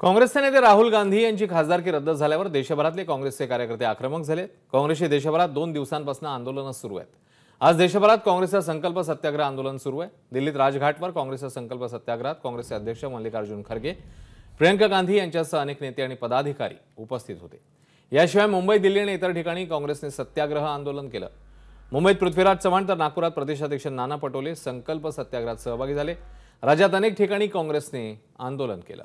काँग्रेसचे नेते राहुल गांधी यांची खासदारकी रद्द झाल्यावर देशभरातले काँग्रेसचे कार्यकर्ते आक्रमक झाले काँग्रेसचे देशभरात दोन दिवसांपासून आंदोलनं सुरू आहेत. आज देशभरात काँग्रेसचा संकल्प सत्याग्रह आंदोलन सुरू आहे. दिल्लीत राजघाटवर काँग्रेसचा संकल्प सत्याग्रहात काँग्रेसचे अध्यक्ष मल्लिकार्जुन खरगे प्रियंका गांधी यांच्यासह अनेक नेते आणि पदाधिकारी उपस्थित होते. याशिवाय मुंबई दिल्ली आणि इतर ठिकाणी काँग्रेसने सत्याग्रह आंदोलन केलं. मुंबईत पृथ्वीराज चव्हाण तर नागपुरात प्रदेशाध्यक्ष नाना पटोले संकल्प सत्याग्रहात सहभागी झाले. राज्यात अनेक ठिकाणी काँग्रेसने आंदोलन केलं.